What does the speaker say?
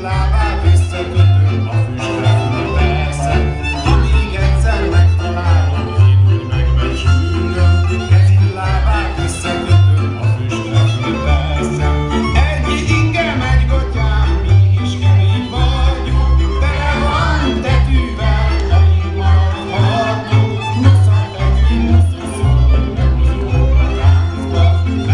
clava.